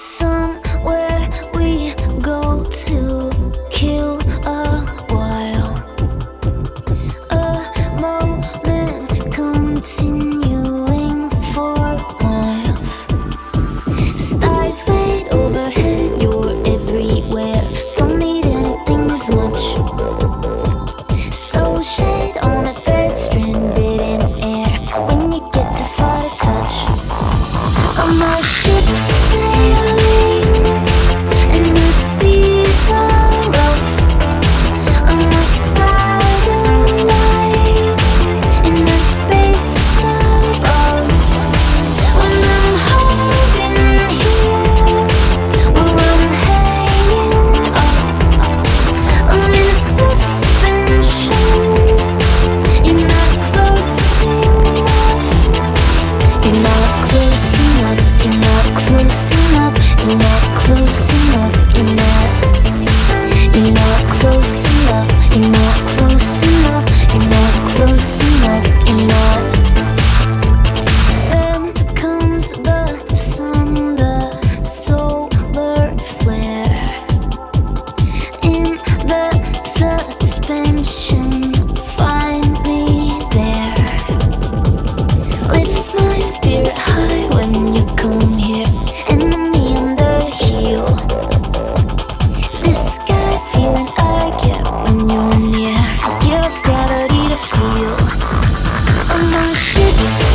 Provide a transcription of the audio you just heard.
So Oops.